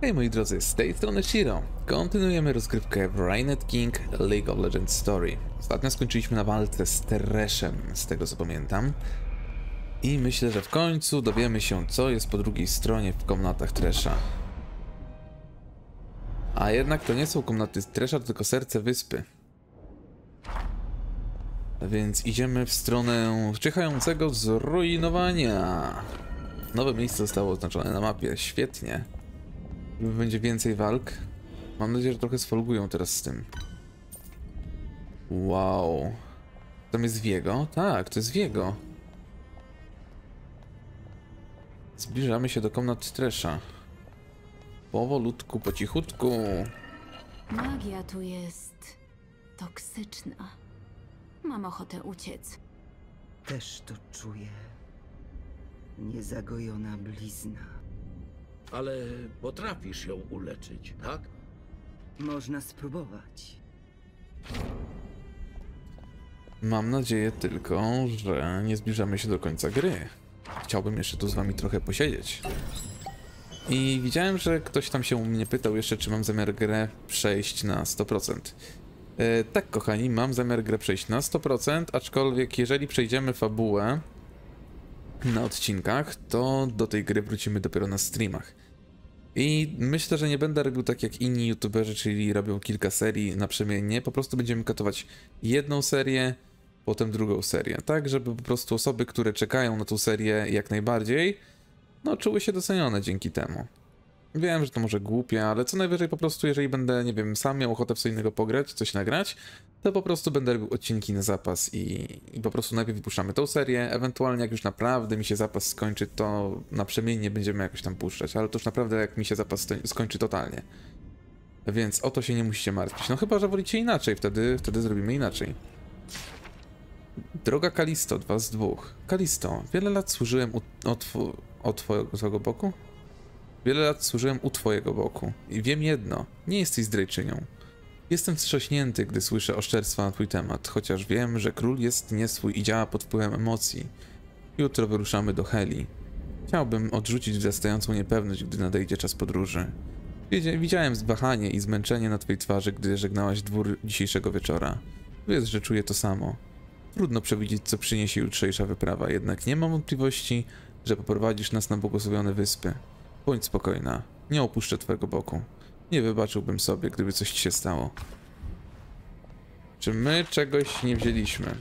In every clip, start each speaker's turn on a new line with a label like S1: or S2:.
S1: Hej moi drodzy, z tej strony Shiro. Kontynuujemy rozgrywkę w Rainet King League of Legends Story. Ostatnio skończyliśmy na walce z Tereszem, z tego co pamiętam. I myślę, że w końcu dowiemy się, co jest po drugiej stronie w komnatach Tresha. A jednak to nie są komnaty Tresha, tylko serce wyspy. Więc idziemy w stronę czyhającego zrujnowania. Nowe miejsce zostało oznaczone na mapie, świetnie. Będzie więcej walk. Mam nadzieję, że trochę sfolgują teraz z tym. Wow. Tam jest Wiego? Tak, to jest Wiego. Zbliżamy się do komnat Tresha. Powolutku, po cichutku.
S2: Magia tu jest toksyczna. Mam ochotę uciec.
S3: Też to czuję. Niezagojona blizna.
S4: Ale potrafisz ją uleczyć, tak?
S3: Można spróbować.
S1: Mam nadzieję tylko, że nie zbliżamy się do końca gry. Chciałbym jeszcze tu z wami trochę posiedzieć. I widziałem, że ktoś tam się u mnie pytał jeszcze, czy mam zamiar grę przejść na 100%. E, tak, kochani, mam zamiar grę przejść na 100%, aczkolwiek jeżeli przejdziemy fabułę na odcinkach, to do tej gry wrócimy dopiero na streamach. I myślę, że nie będę robił tak jak inni youtuberzy, czyli robią kilka serii naprzemiennie. Po prostu będziemy katować jedną serię, potem drugą serię. Tak, żeby po prostu osoby, które czekają na tą serię jak najbardziej, no czuły się docenione dzięki temu. Wiem, że to może głupie, ale co najwyżej po prostu, jeżeli będę, nie wiem, sam miał ochotę w co innego pograć, coś nagrać, to po prostu będę robił odcinki na zapas i, i po prostu najpierw wypuszczamy tą serię, ewentualnie jak już naprawdę mi się zapas skończy, to naprzemiennie będziemy jakoś tam puszczać, ale to już naprawdę jak mi się zapas skończy totalnie. Więc o to się nie musicie martwić. No chyba, że wolicie inaczej, wtedy, wtedy zrobimy inaczej. Droga Kalisto, dwa z dwóch. Kalisto, wiele lat służyłem u, o, two, o twojego twojego boku? Wiele lat służyłem u twojego boku i wiem jedno, nie jesteś zdrajczynią. Jestem wstrząśnięty, gdy słyszę oszczerstwa na twój temat, chociaż wiem, że król jest nieswój i działa pod wpływem emocji. Jutro wyruszamy do Heli. Chciałbym odrzucić wzrastającą niepewność, gdy nadejdzie czas podróży. Widziałem zwahanie i zmęczenie na twojej twarzy, gdy żegnałaś dwór dzisiejszego wieczora. Wiesz, że czuję to samo. Trudno przewidzieć, co przyniesie jutrzejsza wyprawa, jednak nie mam wątpliwości, że poprowadzisz nas na błogosławione wyspy. Bądź spokojna, nie opuszczę twojego boku. Nie wybaczyłbym sobie, gdyby coś ci się stało. Czy my czegoś nie wzięliśmy?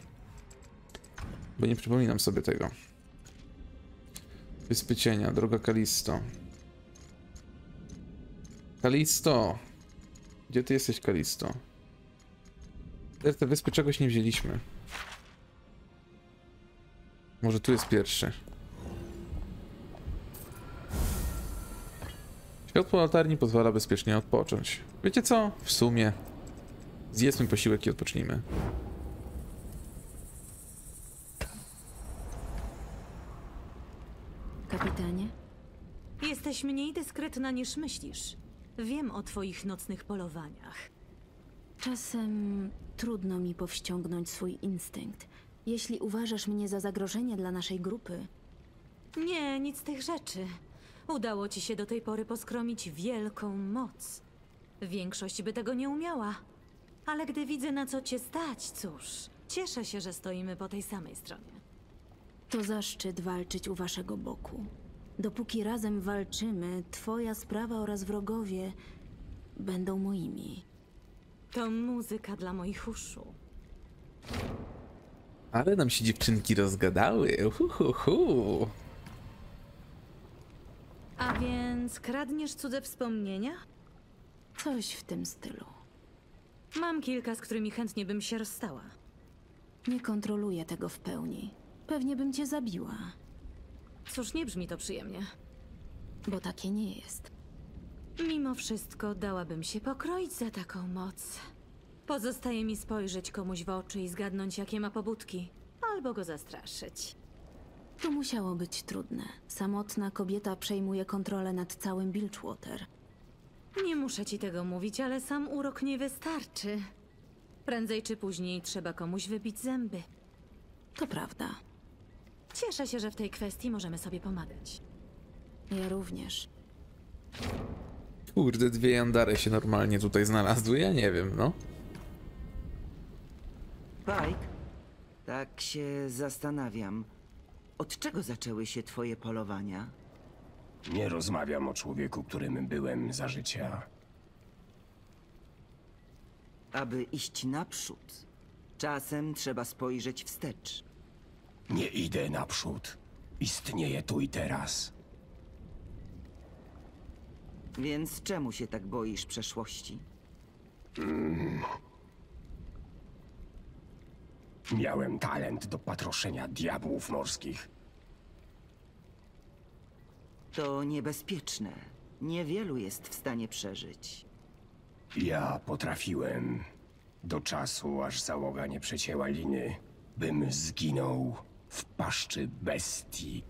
S1: Bo nie przypominam sobie tego. Wyspy cienia, droga Kalisto. Kalisto! Gdzie ty jesteś, Kalisto? Te, wyspy czegoś nie wzięliśmy. Może tu jest pierwszy. Światło latarni pozwala bezpiecznie odpocząć. Wiecie co? W sumie zjedzmy posiłek i odpocznijmy.
S2: Kapitanie?
S5: Jesteś mniej dyskretna niż myślisz. Wiem o twoich nocnych polowaniach.
S2: Czasem trudno mi powściągnąć swój instynkt. Jeśli uważasz mnie za zagrożenie dla naszej grupy,
S5: Nie, nic z tych rzeczy. Udało ci się do tej pory poskromić wielką moc. Większość by tego nie umiała. Ale gdy widzę, na co cię stać, cóż, cieszę się, że stoimy po tej samej stronie.
S2: to zaszczyt walczyć u waszego boku. Dopóki razem walczymy, twoja sprawa oraz wrogowie będą moimi.
S5: To muzyka dla moich uszu.
S1: Ale nam się dziewczynki rozgadały. Uhuhu.
S5: A więc kradniesz cudze wspomnienia?
S2: Coś w tym stylu.
S5: Mam kilka, z którymi chętnie bym się rozstała.
S2: Nie kontroluję tego w pełni. Pewnie bym cię zabiła,
S5: Cóż, nie brzmi to przyjemnie.
S2: bo takie nie jest.
S5: Mimo wszystko dałabym się pokroić za taką moc. Pozostaje mi spojrzeć komuś w oczy i zgadnąć, jakie ma pobudki. Albo go zastraszyć.
S2: To musiało być trudne. Samotna kobieta przejmuje kontrolę nad całym Bilgewater.
S5: Nie muszę ci tego mówić, ale sam urok nie wystarczy. Prędzej czy później trzeba komuś wybić zęby.
S2: To prawda.
S5: Cieszę się, że w tej kwestii możemy sobie pomagać.
S2: Ja również.
S1: Kurde, dwie jandary się normalnie tutaj znalazły, ja nie wiem, no.
S3: Pike, tak się zastanawiam. Od czego zaczęły się twoje polowania?
S6: Nie rozmawiam o człowieku, którym byłem za życia.
S3: Aby iść naprzód, czasem trzeba spojrzeć wstecz.
S6: Nie idę naprzód. Istnieję tu i teraz.
S3: Więc czemu się tak boisz przeszłości?
S6: Miałem talent do patroszenia diabłów morskich.
S3: To niebezpieczne. Niewielu jest w stanie przeżyć.
S6: Ja potrafiłem. Do czasu, aż załoga nie przecięła liny, bym zginął w paszczy bestii.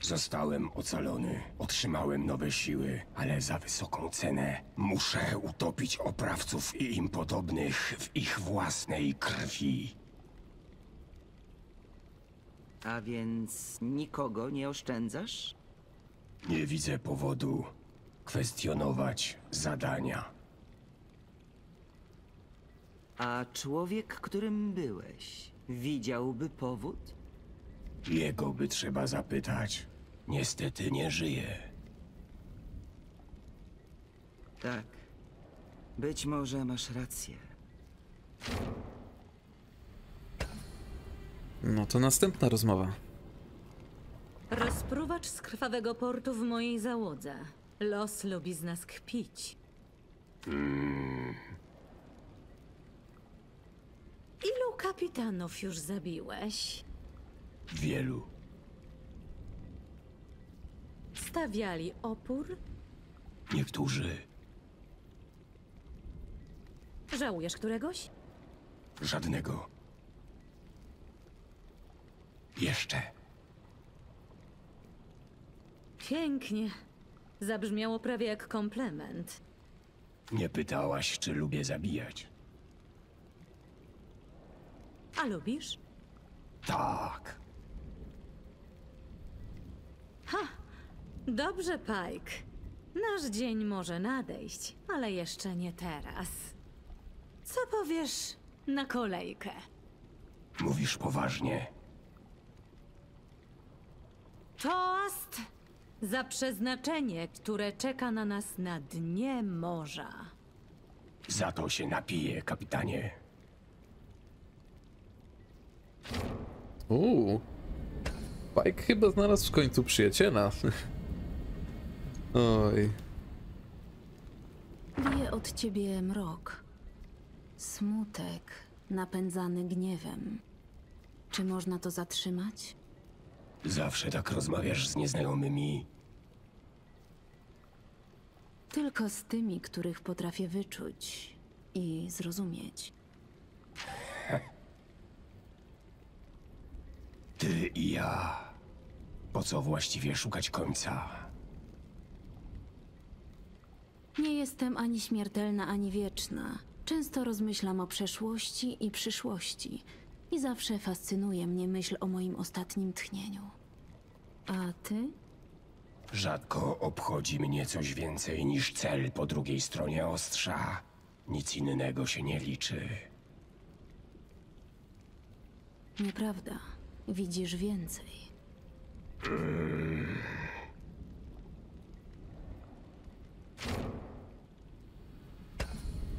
S6: Zostałem ocalony, otrzymałem nowe siły, ale za wysoką cenę muszę utopić oprawców i im podobnych w ich własnej krwi.
S3: A więc nikogo nie oszczędzasz?
S6: Nie widzę powodu kwestionować zadania.
S3: A człowiek, którym byłeś, widziałby powód?
S6: Jego by trzeba zapytać. Niestety nie żyje.
S3: Tak. Być może masz rację.
S1: No to następna rozmowa.
S5: Rozpruwacz z krwawego portu w mojej załodze. Los lubi z nas kpić. Ilu kapitanów już zabiłeś?
S6: Wielu.
S5: Stawiali opór?
S6: Niektórzy
S5: Żałujesz któregoś?
S6: żadnego. Jeszcze.
S5: Pięknie. Zabrzmiało prawie jak komplement.
S6: Nie pytałaś, czy lubię zabijać.
S5: A lubisz?
S6: Tak.
S5: Dobrze, Pike. Nasz dzień może nadejść, ale jeszcze nie teraz. Co powiesz na kolejkę?
S6: Mówisz poważnie.
S5: Toast za przeznaczenie, które czeka na nas na dnie morza.
S6: Za to się napiję, kapitanie.
S1: Uuu. Pike chyba znalazł w końcu przyjaciela. Oj.
S2: Bije od ciebie mrok. Smutek napędzany gniewem. Czy można to zatrzymać?
S6: Zawsze tak rozmawiasz z nieznajomymi.
S2: Tylko z tymi, których potrafię wyczuć i zrozumieć.
S6: Ty i ja. Po co właściwie szukać końca?
S2: Nie jestem ani śmiertelna, ani wieczna. Często rozmyślam o przeszłości i przyszłości. I zawsze fascynuje mnie myśl o moim ostatnim tchnieniu. A ty?
S6: Rzadko obchodzi mnie coś więcej niż cel po drugiej stronie ostrza. Nic innego się nie liczy.
S2: Nieprawda. Widzisz więcej.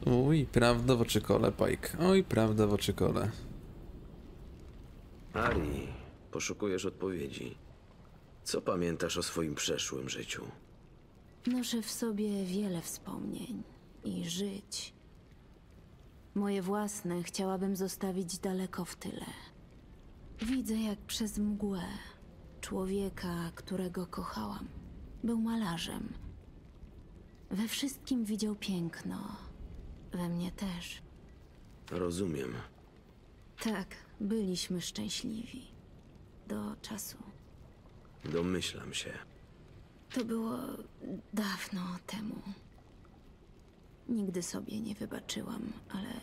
S1: Uj, prawda w oczykole, Pike. Oj, prawda w oczykole.
S4: Ari, poszukujesz odpowiedzi. Co pamiętasz o swoim przeszłym życiu?
S2: Noszę w sobie wiele wspomnień i żyć. Moje własne chciałabym zostawić daleko w tyle. Widzę jak przez mgłę człowieka, którego kochałam. Był malarzem. We wszystkim widział piękno. We mnie też.
S4: Rozumiem.
S2: Tak, byliśmy szczęśliwi. Do czasu.
S4: Domyślam się.
S2: To było dawno temu. Nigdy sobie nie wybaczyłam, ale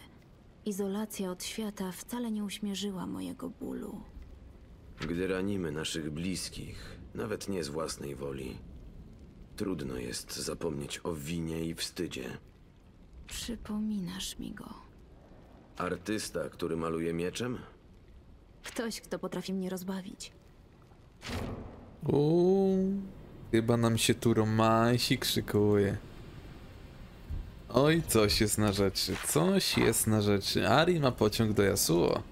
S2: izolacja od świata wcale nie uśmierzyła mojego bólu.
S4: Gdy ranimy naszych bliskich, nawet nie z własnej woli, Trudno jest zapomnieć o winie i wstydzie.
S2: Przypominasz mi go.
S4: Artysta, który maluje mieczem?
S2: Ktoś, kto potrafi mnie rozbawić.
S1: Uuu, chyba nam się tu romansik szykuje. Oj, coś jest na rzeczy, coś jest na rzeczy. Ari ma pociąg do Yasuo.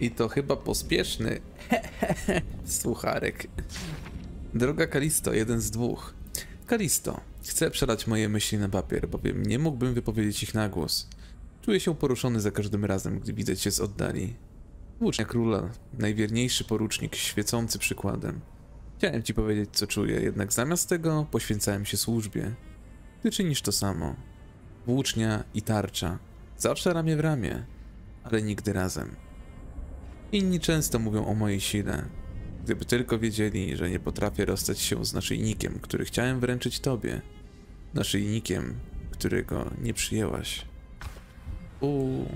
S1: I to chyba pospieszny. Słucharek. Droga Kalisto, jeden z dwóch. Kalisto, chcę przelać moje myśli na papier, bowiem nie mógłbym wypowiedzieć ich na głos. Czuję się poruszony za każdym razem, gdy widzę cię z oddali. Włócznia króla, najwierniejszy porucznik, świecący przykładem. Chciałem ci powiedzieć, co czuję, jednak zamiast tego poświęcałem się służbie. Ty czynisz to samo. Włócznia i tarcza. Zawsze ramię w ramię, ale nigdy razem. Inni często mówią o mojej sile. Gdyby tylko wiedzieli, że nie potrafię rozstać się z naszyjnikiem, który chciałem wręczyć tobie. Naszyjnikiem, którego nie przyjęłaś. Uuu.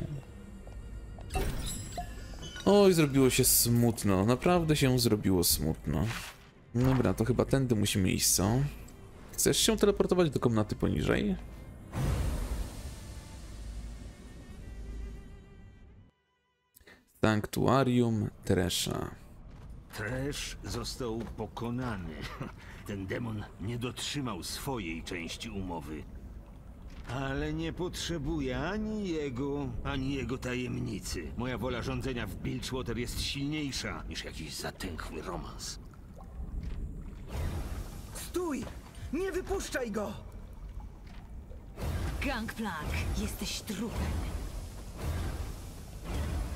S1: Oj, zrobiło się smutno. Naprawdę się zrobiło smutno. Dobra, to chyba tędy musimy iść, co? Chcesz się teleportować do komnaty poniżej? Sanktuarium Tresza.
S7: Trash został pokonany. Ten demon nie dotrzymał swojej części umowy. Ale nie potrzebuję ani jego, ani jego tajemnicy. Moja wola rządzenia w Bilgewater jest silniejsza niż jakiś zatęchły romans.
S3: Stój! Nie wypuszczaj go!
S5: Gangplank, jesteś trupem.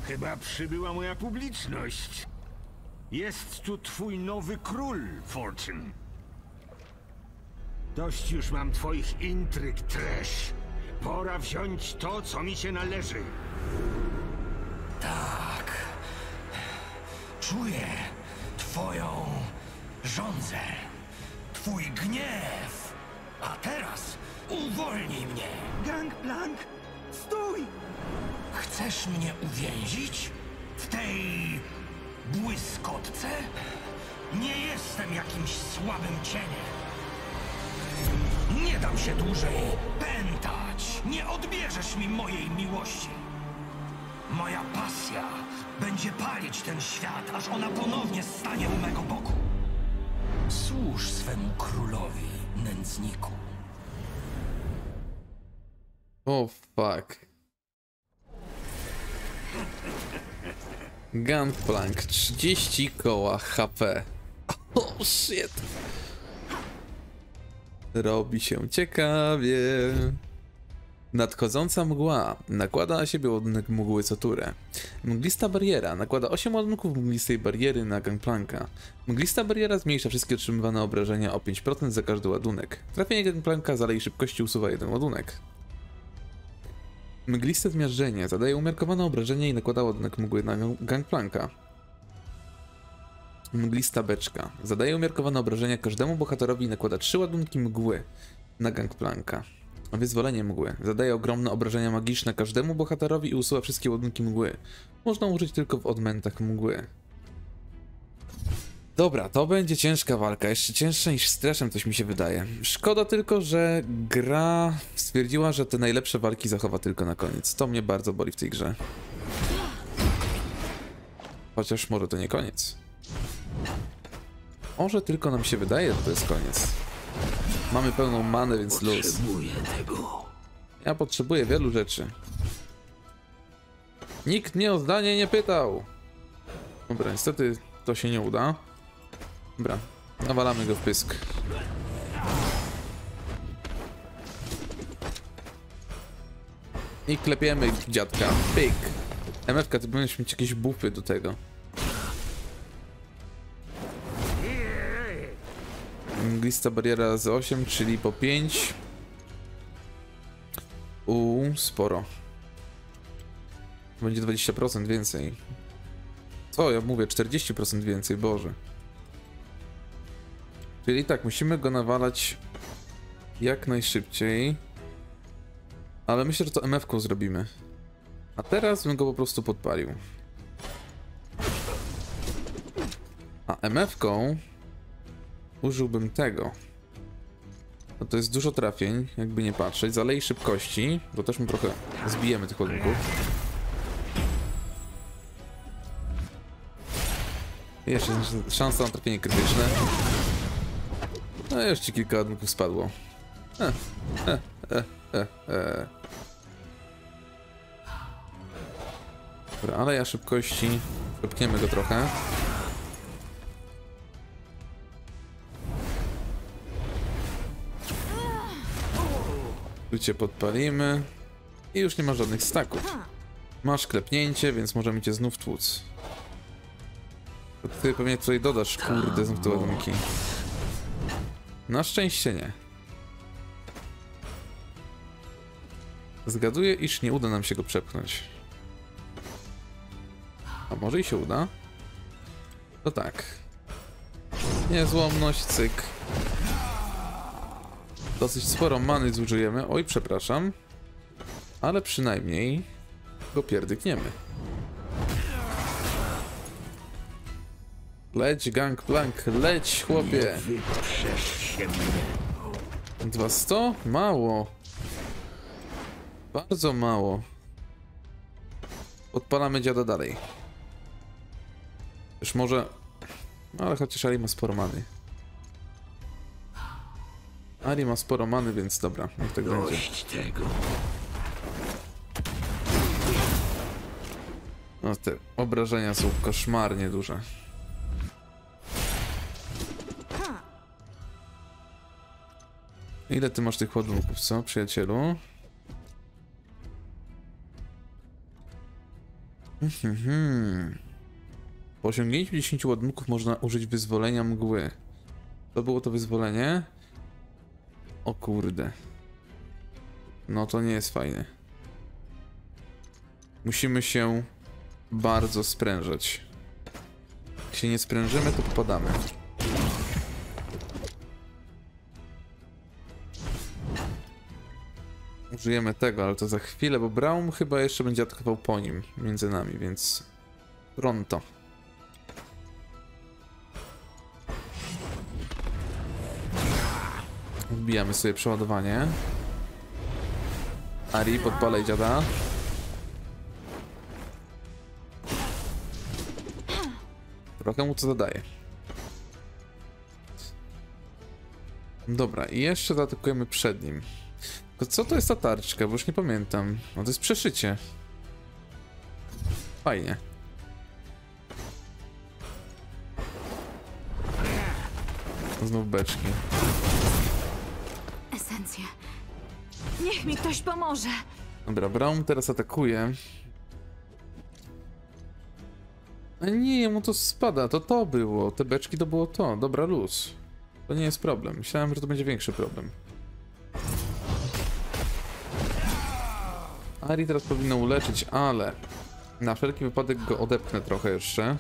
S7: Chyba przybyła moja publiczność. Jest tu twój nowy król, Fortune. Dość już mam twoich intryg, Trash. Pora wziąć to, co mi się należy.
S6: Tak. Czuję twoją żądzę. Twój gniew. A teraz uwolnij mnie.
S3: Gangplank! Stój!
S6: Chcesz mnie uwięzić? W tej błyskotce? Nie jestem jakimś słabym cieniem. Nie dam się dłużej pętać. Nie odbierzesz mi mojej miłości. Moja pasja będzie palić ten świat, aż ona ponownie stanie u mego boku. Służ swemu królowi, nędzniku.
S1: O fuck. Gunplank 30 koła HP. O shit. Robi się ciekawie. Nadchodząca mgła nakłada na siebie ładunek mgły co turę. Mglista bariera nakłada 8 ładunków mglistej bariery na gangplanka. Mglista bariera zmniejsza wszystkie otrzymywane obrażenia o 5% za każdy ładunek. Trafienie gangplanka z alei szybkości usuwa jeden ładunek. Mgliste zmiażdżenie zadaje umiarkowane obrażenie i nakłada ładunek mgły na gang- gangplanka. Mglista beczka zadaje umiarkowane obrażenia każdemu bohaterowi i nakłada 3 ładunki mgły na gangplanka. Wyzwolenie mgły zadaje ogromne obrażenia magiczne każdemu bohaterowi i usuwa wszystkie ładunki mgły. Można użyć tylko w odmętach mgły. Dobra, to będzie ciężka walka, jeszcze cięższa niż z Trashem, coś mi się wydaje. Szkoda tylko, że gra stwierdziła, że te najlepsze walki zachowa tylko na koniec. To mnie bardzo boli w tej grze. Chociaż może to nie koniec. Może tylko nam się wydaje, że to jest koniec. Mamy pełną manę, więc luz.
S4: Tego.
S1: Ja potrzebuję wielu rzeczy. Nikt mnie o zdanie nie pytał. Dobra, niestety to się nie uda. Dobra, nawalamy go w pysk. I klepiemy dziadka. Pyk. MFK, ty powinieneś mieć jakieś bufy do tego. Mglista bariera z 8, czyli po 5. Uuu, sporo. Będzie 20% więcej. Co ja mówię? 40% więcej, Boże. Czyli tak, musimy go nawalać jak najszybciej. Ale myślę, że to MF-ką zrobimy. A teraz bym go po prostu podpalił. A MF-ką użyłbym tego. No to jest dużo trafień, jakby nie patrzeć. Zalej szybkości, bo też mu trochę zbijemy tych ładunków. Jeszcze sz- szansa na trafienie krytyczne. No ci kilka ładunków spadło. E, e, e, e. Dobra, ale ja szybkości. Wypchniemy go trochę. Tu cię podpalimy. I już nie ma żadnych staków. Masz klepnięcie, więc możemy cię znów tłuc. Ty pewnie tutaj dodasz, kurde, znów te ładunki. Na szczęście nie. Zgaduję, iż nie uda nam się go przepchnąć. A może i się uda? To tak. Niezłomność, cyk. Dosyć sporo many zużyjemy. Oj, przepraszam. Ale przynajmniej go pierdykniemy. Leć, gangplank, leć, chłopie.
S7: Mnie.
S1: 200? Mało. Bardzo mało. Podpalamy dziada dalej. Już może... No ale chociaż Ali ma sporo many. Ali ma sporo many, więc dobra, niech tak będzie.
S7: Tego.
S1: No te obrażenia są koszmarnie duże. Ile ty masz tych ładunków, co, przyjacielu? Mhm. Po osiągnięciu 10 ładunków można użyć wyzwolenia mgły. To było to wyzwolenie? O kurde. No to nie jest fajne. Musimy się bardzo sprężać. Jak się nie sprężymy, to popadamy. Użyjemy tego, ale to za chwilę, bo Braum chyba jeszcze będzie atakował po nim, między nami, więc pronto. Wbijamy sobie przeładowanie. Ari, podpalaj dziada. Trochę mu co zadaje. Dobra, i jeszcze zaatakujemy przed nim. Tylko co to jest ta tarczka, bo już nie pamiętam. No to jest przeszycie. Fajnie. Znów beczki.
S5: Esencje. Niech mi ktoś pomoże.
S1: Dobra, Braum teraz atakuje. A nie, mu to spada, to to było. Te beczki to było to. Dobra, luz. To nie jest problem. Myślałem, że to będzie większy problem. Ari teraz powinno uleczyć, ale na wszelki wypadek go odepchnę trochę jeszcze.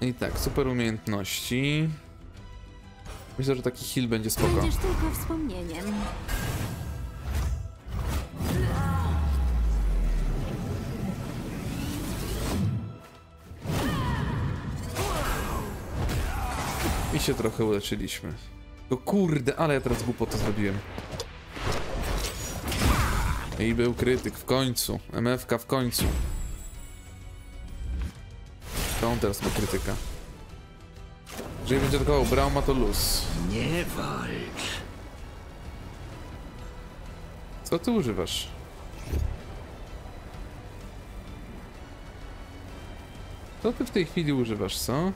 S1: I tak, super umiejętności. Myślę, że taki heal będzie spoko.
S2: Będziesz tylko wspomnieniem.
S1: I się trochę uleczyliśmy. No kurde, ale ja teraz głupotę zrobiłem. I był krytyk w końcu. MFK w końcu. To on teraz ma krytyka. Jeżeli będzie atakował Brauma, to luz.
S7: Nie walcz.
S1: Co ty używasz? Co ty w tej chwili używasz, co?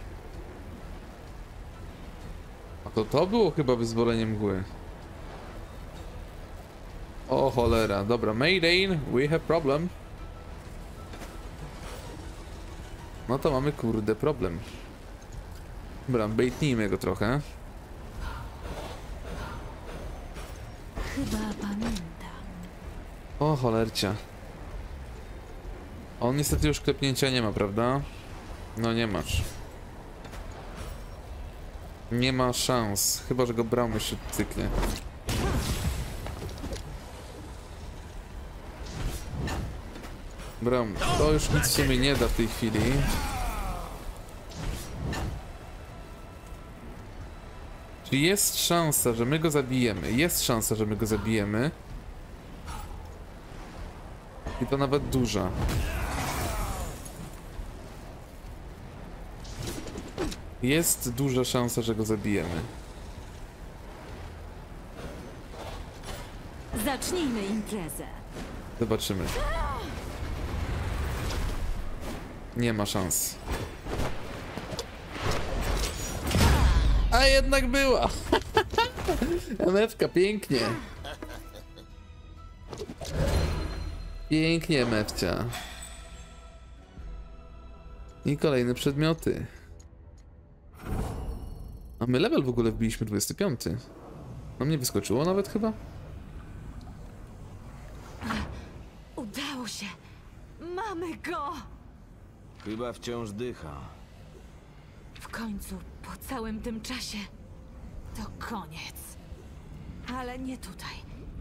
S1: A to to było chyba wyzwolenie mgły. O cholera, dobra, Mayday, we have problem. No to mamy kurde problem. Dobra, baitnijmy go trochę.
S2: Chyba pamiętam.
S1: O cholercia. On niestety już klepnięcia nie ma, prawda? No nie masz. Nie ma szans. Chyba, że go Braum jeszcze cyknie. Bram, to już nic się mi nie da w tej chwili. Czyli jest szansa, że my go zabijemy. Jest szansa, że my go zabijemy. I to nawet duża. Jest duża szansa, że go zabijemy.
S5: Zacznijmy imprezę.
S1: Zobaczymy. Nie ma szans. A jednak była! MFka, pięknie. Pięknie, MFcia. I kolejne przedmioty. A my level w ogóle wbiliśmy 25. No mnie wyskoczyło nawet chyba?
S5: Udało się! Mamy go!
S4: Chyba wciąż dycha.
S5: W końcu, po całym tym czasie, to koniec. Ale nie tutaj.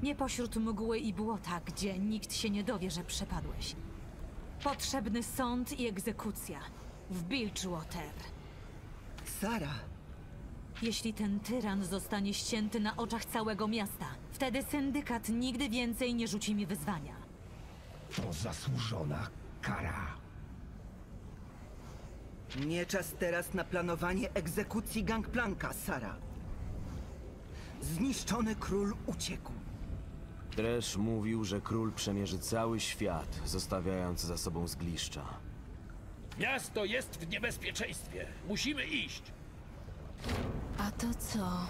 S5: Nie pośród mgły i błota, gdzie nikt się nie dowie, że przepadłeś. Potrzebny sąd i egzekucja. W Bilgewater.
S3: Sara,
S5: Jeśli ten tyran zostanie ścięty na oczach całego miasta, wtedy syndykat nigdy więcej nie rzuci mi wyzwania.
S6: To zasłużona kara.
S3: Nie czas teraz na planowanie egzekucji Gangplanka, Sara. Zniszczony król uciekł.
S8: Dresz mówił, że król przemierzy cały świat, zostawiając za sobą zgliszcza.
S9: Miasto jest w niebezpieczeństwie. Musimy iść.
S2: A to co?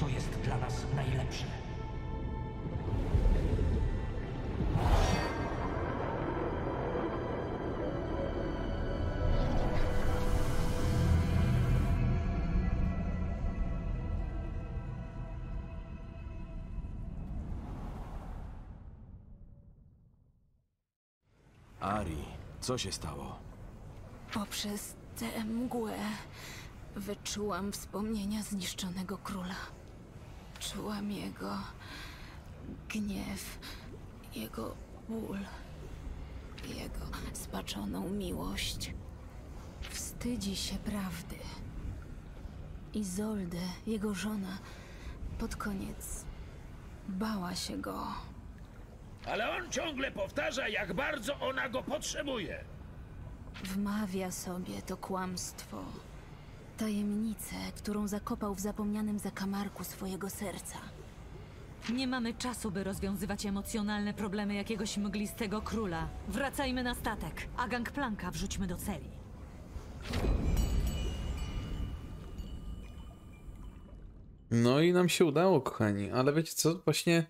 S6: Co jest dla nas najlepsze.
S8: Ari, co się stało?
S2: Poprzez tę mgłę wyczułam wspomnienia zniszczonego króla. Czułam jego gniew, jego ból, jego spaczoną miłość. Wstydzi się prawdy. Izoldę, jego żona, pod koniec bała się go.
S9: Ale on ciągle powtarza, jak bardzo ona go potrzebuje.
S2: Wmawia sobie to kłamstwo. Tajemnicę, którą zakopał w zapomnianym zakamarku swojego serca.
S5: Nie mamy czasu, by rozwiązywać emocjonalne problemy jakiegoś mglistego króla. Wracajmy na statek, a gangplanka wrzućmy do celi.
S1: No i nam się udało, kochani, ale wiecie co, właśnie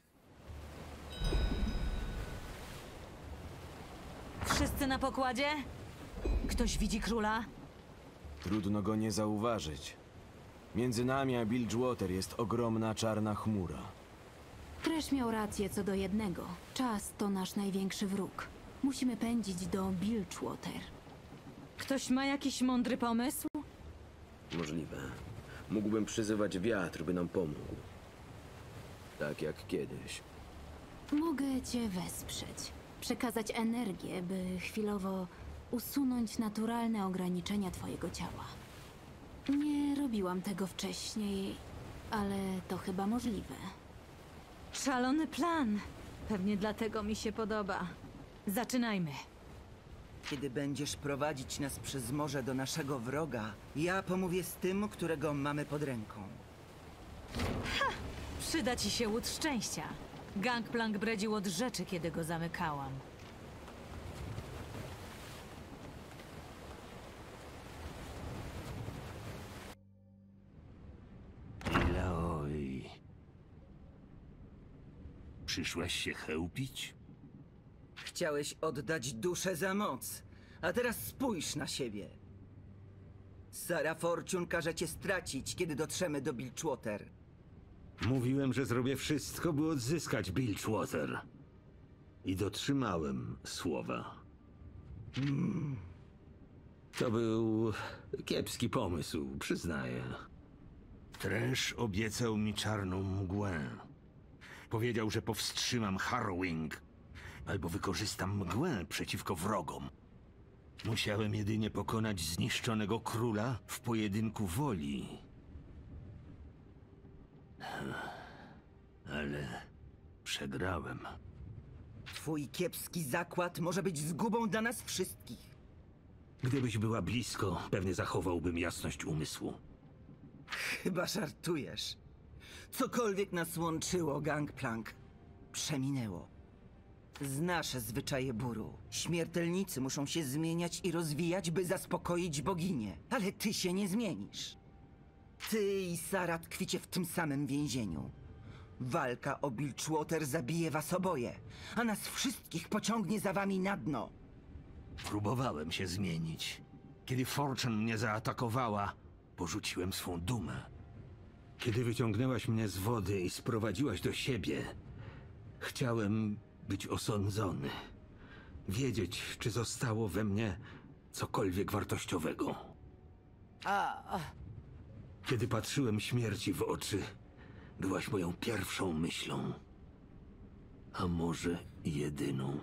S5: Wszyscy na pokładzie? Ktoś widzi króla?
S8: Trudno go nie zauważyć. Między nami a Bilgewater jest ogromna czarna chmura.
S2: Trash miał rację co do jednego. Czas to nasz największy wróg. Musimy pędzić do Bilgewater.
S5: Ktoś ma jakiś mądry pomysł?
S4: Możliwe. Mógłbym przyzywać wiatr, by nam pomógł. Tak jak kiedyś.
S2: Mogę cię wesprzeć. Przekazać energię, by chwilowo usunąć naturalne ograniczenia twojego ciała. Nie robiłam tego wcześniej, ale to chyba możliwe.
S5: Szalony plan. Pewnie dlatego mi się podoba. Zaczynajmy.
S3: Kiedy będziesz prowadzić nas przez morze do naszego wroga, ja pomówię z tym, którego mamy pod ręką.
S5: Przyda ci się łód szczęścia. Gangplank bredził od rzeczy, kiedy go zamykałam.
S7: Ilaoi. Przyszłaś się chełpić?
S3: Chciałeś oddać duszę za moc. A teraz spójrz na siebie. Sara Fortune każe cię stracić, kiedy dotrzemy do Bilgewater.
S7: Mówiłem, że zrobię wszystko, by odzyskać Bilgewater. I dotrzymałem słowa. To był kiepski pomysł, przyznaję. Trash obiecał mi czarną mgłę. Powiedział, że powstrzymam Harrowing, albo wykorzystam mgłę przeciwko wrogom. Musiałem jedynie pokonać zniszczonego króla w pojedynku woli. Ale przegrałem.
S3: Twój kiepski zakład może być zgubą dla nas wszystkich.
S7: Gdybyś była blisko, pewnie zachowałbym jasność umysłu.
S3: Chyba żartujesz. Cokolwiek nas łączyło, Gangplank, przeminęło. Znasz zwyczaje bóru. Śmiertelnicy muszą się zmieniać i rozwijać, by zaspokoić boginię. Ale ty się nie zmienisz. Ty i Sara tkwicie w tym samym więzieniu. Walka o Bilgewater zabije was oboje, a nas wszystkich pociągnie za wami na dno.
S7: Próbowałem się zmienić. Kiedy Fortune mnie zaatakowała, porzuciłem swą dumę. Kiedy wyciągnęłaś mnie z wody i sprowadziłaś do siebie, chciałem być osądzony. Wiedzieć, czy zostało we mnie cokolwiek wartościowego. Kiedy patrzyłem śmierci w oczy, byłaś moją pierwszą myślą. A może jedyną.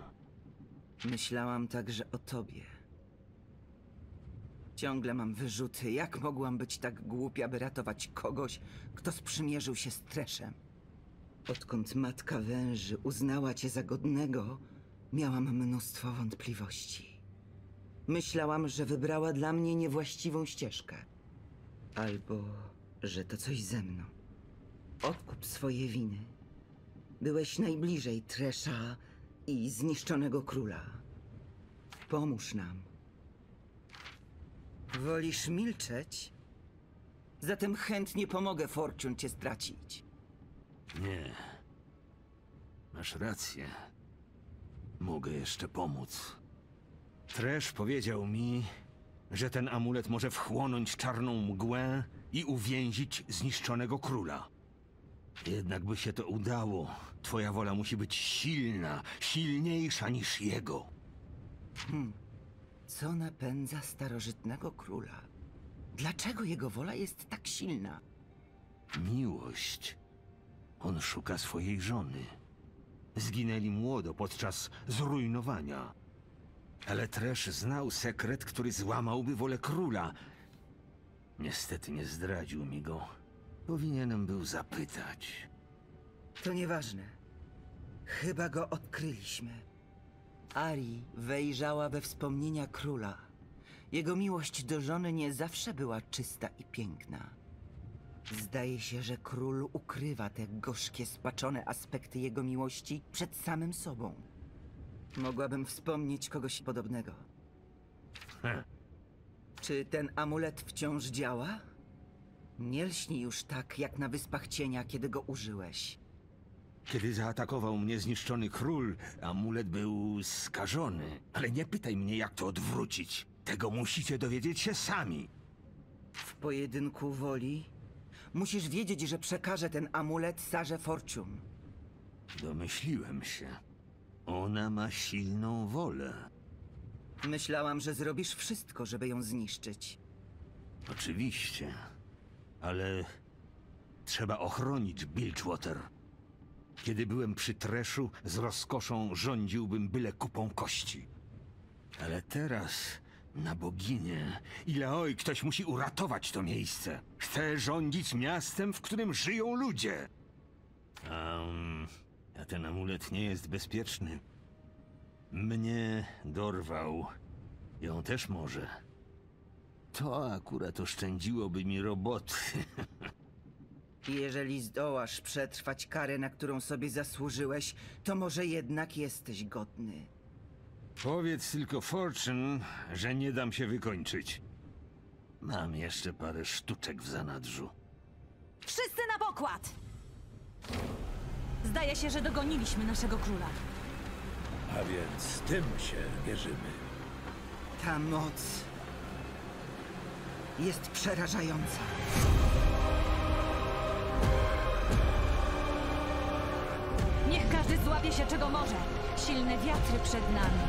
S3: Myślałam także o tobie. Ciągle mam wyrzuty. Jak mogłam być tak głupia, by ratować kogoś, kto sprzymierzył się z Treszem? Odkąd matka węży uznała cię za godnego, miałam mnóstwo wątpliwości. Myślałam, że wybrała dla mnie niewłaściwą ścieżkę. Albo, że to coś ze mną. Odkup swoje winy. Byłeś najbliżej Tresza i zniszczonego króla. Pomóż nam. Wolisz milczeć? Zatem chętnie pomogę Fortune cię stracić.
S7: Nie. Masz rację. Mogę jeszcze pomóc. Trash powiedział mi, że ten amulet może wchłonąć czarną mgłę i uwięzić zniszczonego króla. Jednak by się to udało, twoja wola musi być silna, silniejsza niż jego.
S3: Co napędza starożytnego króla? Dlaczego jego wola jest tak silna?
S7: Miłość. On szuka swojej żony. Zginęli młodo podczas zrujnowania. Ale Trash znał sekret, który złamałby wolę króla. Niestety nie zdradził mi go. Powinienem był zapytać.
S3: To nieważne. Chyba go odkryliśmy. Ari wejrzała we wspomnienia króla. Jego miłość do żony nie zawsze była czysta i piękna. Zdaje się, że król ukrywa te gorzkie, spaczone aspekty jego miłości przed samym sobą. Mogłabym wspomnieć kogoś podobnego. Czy ten amulet wciąż działa? Nie lśni już tak, jak na Wyspach Cienia, kiedy go użyłeś.
S7: Kiedy zaatakował mnie zniszczony król, amulet był skażony. Ale nie pytaj mnie, jak to odwrócić. Tego musicie dowiedzieć się sami.
S3: W pojedynku woli musisz wiedzieć, że przekażę ten amulet Sarze Fortune.
S7: Domyśliłem się. Ona ma silną wolę.
S3: Myślałam, że zrobisz wszystko, żeby ją zniszczyć.
S7: Oczywiście. Ale trzeba ochronić Bilgewater. Kiedy byłem przy Treszu, z rozkoszą rządziłbym byle kupą kości. Ale teraz, na boginię, ile oj, ktoś musi uratować to miejsce. Chcę rządzić miastem, w którym żyją ludzie. Um, a ten amulet nie jest bezpieczny. Mnie dorwał. Ją też może. To akurat oszczędziłoby mi roboty.
S3: Jeżeli zdołasz przetrwać karę, na którą sobie zasłużyłeś, to może jednak jesteś godny.
S7: Powiedz tylko Fortune, że nie dam się wykończyć. Mam jeszcze parę sztuczek w zanadrzu.
S5: Wszyscy na pokład! Zdaje się, że dogoniliśmy naszego króla.
S9: A więc tym się mierzymy.
S3: Ta moc jest przerażająca.
S5: Niech każdy złapie się czego może. Silne wiatry przed nami.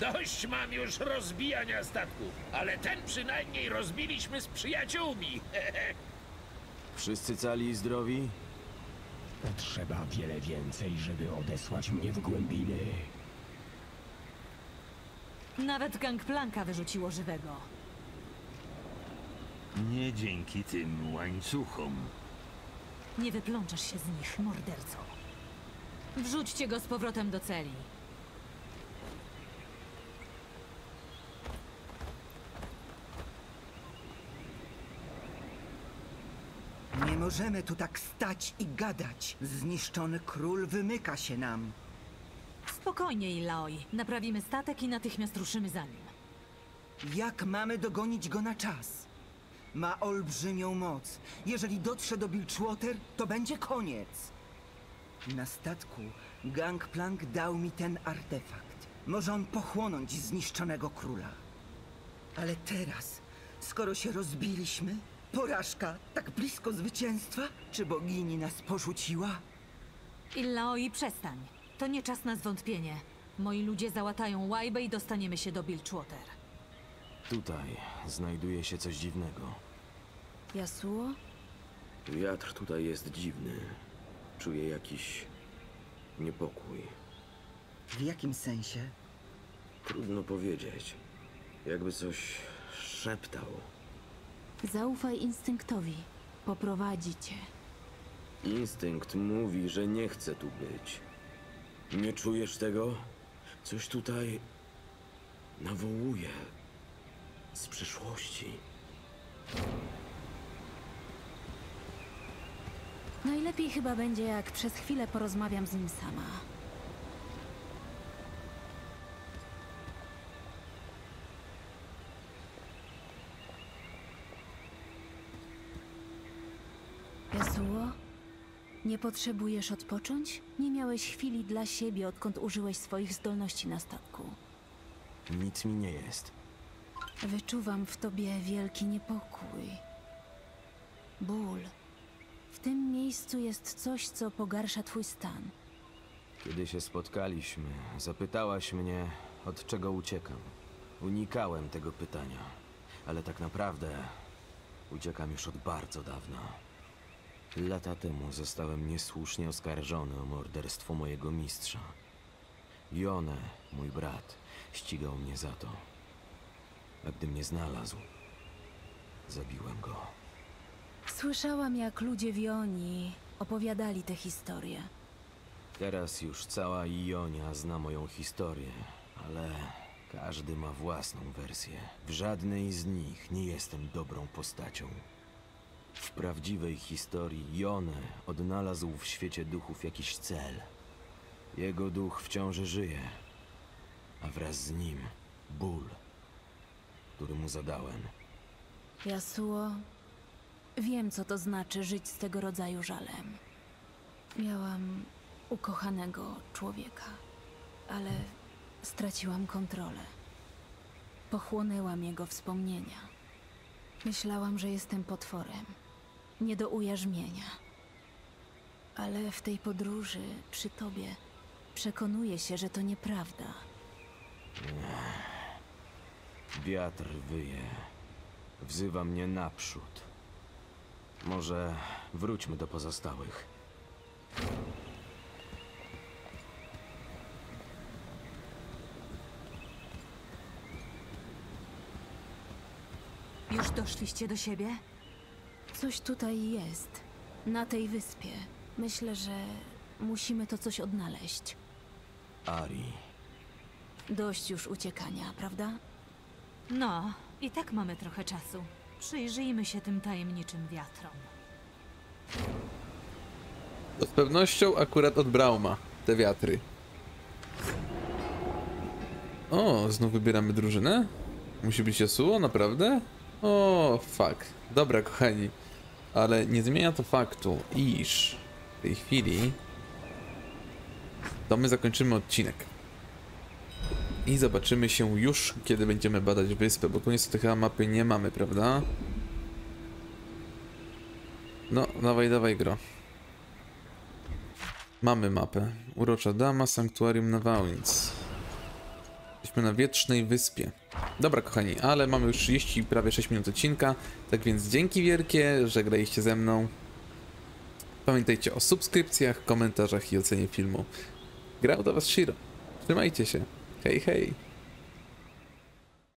S9: Dość mam już rozbijania statków, ale ten przynajmniej rozbiliśmy z przyjaciółmi.
S8: Wszyscy cali i zdrowi?
S10: Potrzeba wiele więcej, żeby odesłać mnie w głębiny.
S5: Nawet gangplanka wyrzuciło żywego.
S7: Nie dzięki tym łańcuchom.
S5: Nie wyplączesz się z nich, morderco. Wrzućcie go z powrotem do celi.
S3: Nie możemy tu tak stać i gadać. Zniszczony król wymyka się nam.
S5: Spokojnie, Ilaoi. Naprawimy statek i natychmiast ruszymy za nim.
S3: Jak mamy dogonić go na czas? Ma olbrzymią moc. Jeżeli dotrze do Bilgewater, to będzie koniec. Na statku Gangplank dał mi ten artefakt. Może on pochłonąć zniszczonego króla. Ale teraz, skoro się rozbiliśmy, porażka tak blisko zwycięstwa? Czy bogini nas porzuciła?
S5: Ilaoi, przestań. To nie czas na zwątpienie. Moi ludzie załatają łajbę i dostaniemy się do Bilgewater.
S8: Tutaj znajduje się coś dziwnego.
S2: Yasuo?
S4: Wiatr tutaj jest dziwny. Czuję jakiś niepokój.
S3: W jakim sensie?
S4: Trudno powiedzieć. Jakby coś szeptał.
S2: Zaufaj instynktowi. Poprowadzi cię.
S4: Instynkt mówi, że nie chce tu być. Nie czujesz tego? Coś tutaj nawołuje z przyszłości.
S2: Najlepiej chyba będzie, jak przez chwilę porozmawiam z nim sama. Yasuo? Nie potrzebujesz odpocząć? Nie miałeś chwili dla siebie, odkąd użyłeś swoich zdolności na statku.
S8: Nic mi nie jest.
S2: Wyczuwam w tobie wielki niepokój. Ból. W tym miejscu jest coś, co pogarsza twój stan.
S8: Kiedy się spotkaliśmy, zapytałaś mnie, od czego uciekam. Unikałem tego pytania, ale tak naprawdę uciekam już od bardzo dawna. Lata temu zostałem niesłusznie oskarżony o morderstwo mojego mistrza. Jone, mój brat, ścigał mnie za to. A gdy mnie znalazł, zabiłem go.
S2: Słyszałam, jak ludzie w Joni opowiadali tę historię.
S8: Teraz już cała Ionia zna moją historię, ale każdy ma własną wersję. W żadnej z nich nie jestem dobrą postacią. Prawdziwej historii Jone odnalazł w świecie duchów jakiś cel. Jego duch wciąż żyje, a wraz z nim ból, który mu zadałem.
S2: Yasuo, wiem, co to znaczy żyć z tego rodzaju żalem. Miałam ukochanego człowieka, ale straciłam kontrolę. Pochłonęłam jego wspomnienia. Myślałam, że jestem potworem, nie do ujarzmienia. Ale w tej podróży przy tobie przekonuję się, że to nieprawda.
S8: Wiatr wyje, wzywa mnie naprzód. Może wróćmy do pozostałych.
S5: Już doszliście do siebie?
S2: Coś tutaj jest, na tej wyspie. Myślę, że musimy to coś odnaleźć.
S8: Ari,
S2: Dość już uciekania, prawda?
S5: No, i tak mamy trochę czasu. Przyjrzyjmy się tym tajemniczym wiatrom.
S1: To z pewnością akurat od Brauma, te wiatry. O, znów wybieramy drużynę? Musi być Yasuo, naprawdę? O, fuck. Dobra, kochani. Ale nie zmienia to faktu, iż w tej chwili to my zakończymy odcinek. I zobaczymy się już, kiedy będziemy badać wyspę, bo tu niestety chyba mapy nie mamy, prawda? No, dawaj, dawaj, gro. Mamy mapę. Urocza Dama, Sanktuarium Nawałnic. Jesteśmy na Wietrznej Wyspie. Dobra, kochani, ale mamy już 30, prawie 6 minut odcinka, tak więc dzięki wielkie, że graliście ze mną. Pamiętajcie o subskrypcjach, komentarzach i ocenie filmu. Grał do Was Shiro. Trzymajcie się. Hej, hej.